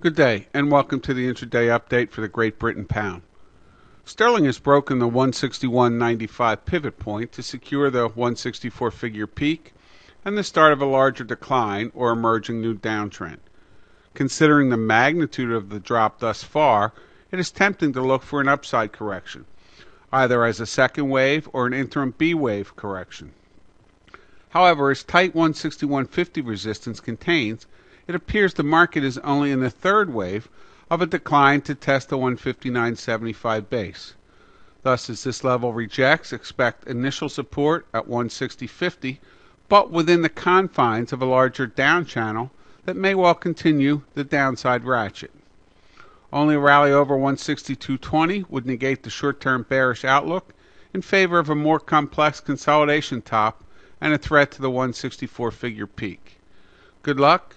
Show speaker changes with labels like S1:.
S1: Good day, and welcome to the intraday update for the Great Britain pound. Sterling has broken the 161.95 pivot point to secure the 164 figure peak and the start of a larger decline or emerging new downtrend. Considering the magnitude of the drop thus far, it is tempting to look for an upside correction, either as a second wave or an interim B wave correction. However, as tight 161.50 resistance contains, it appears the market is only in the third wave of a decline to test the 159.75 base. Thus, as this level rejects, expect initial support at 160.50, but within the confines of a larger down channel that may well continue the downside ratchet. Only a rally over 162.20 would negate the short-term bearish outlook in favor of a more complex consolidation top and a threat to the 164 figure peak. Good luck